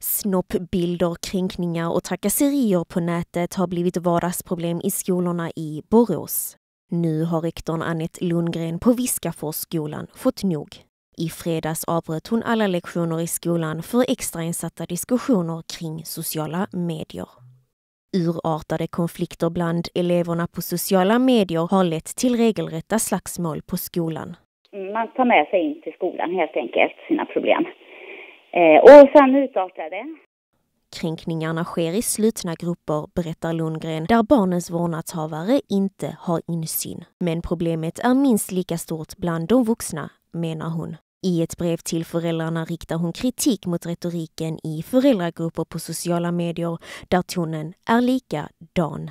Snoppbilder, kränkningar och trakasserier på nätet har blivit vardagsproblem i skolorna i Borås. Nu har rektorn Annette Lundgren på Viskaforsskolan fått nog. I fredags avbröt hon alla lektioner i skolan för extrainsatta diskussioner kring sociala medier. Urartade konflikter bland eleverna på sociala medier har lett till regelrätta slagsmål på skolan. Man tar med sig in till skolan helt enkelt sina problem. Eh, och sen utartar det. Kränkningarna sker i slutna grupper, berättar Lundgren, där barnens vårdnadshavare inte har insyn. Men problemet är minst lika stort bland de vuxna, menar hon. I ett brev till föräldrarna riktar hon kritik mot retoriken i föräldragrupper på sociala medier där tonen är likadan.